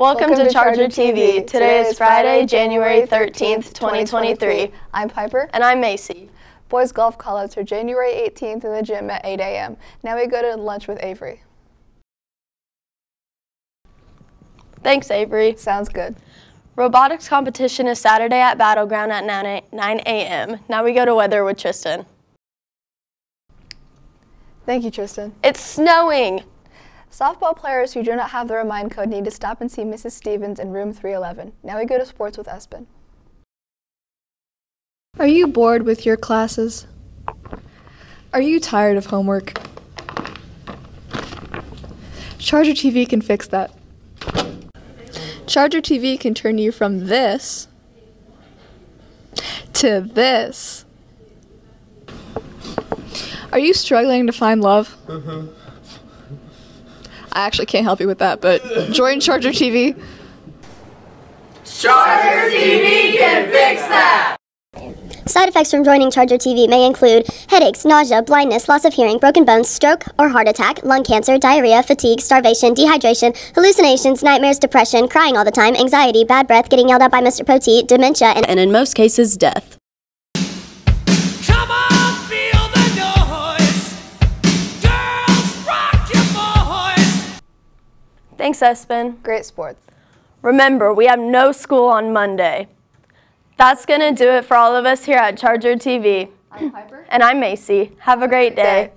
Welcome, to Charger TV. Today is Friday, January 13th, 2023. I'm Piper. And I'm Macy. Boys golf callouts are January 18th in the gym at 8 a.m. Now we go to lunch with Avery. Thanks, Avery. Sounds good. Robotics competition is Saturday at Battleground at 9 a.m. Now we go to weather with Tristan. Thank you, Tristan. It's snowing. Softball players who do not have the remind code need to stop and see Mrs. Stevens in room 311. Now we go to sports with Espen. Are you bored with your classes? Are you tired of homework? Charger TV can fix that. Charger TV can turn you from this to this. Are you struggling to find love? Mm-hmm. I actually can't help you with that, but join Charger TV. Charger TV can fix that! Side effects from joining Charger TV may include headaches, nausea, blindness, loss of hearing, broken bones, stroke or heart attack, lung cancer, diarrhea, fatigue, starvation, dehydration, hallucinations, nightmares, depression, crying all the time, anxiety, bad breath, getting yelled at by Mr. Poteet, dementia, and, and in most cases, death. Thanks, Espen. Great sports. Remember, we have no school on Monday. That's going to do it for all of us here at Charger TV. I'm Piper. And I'm Macy. Have a great day. day.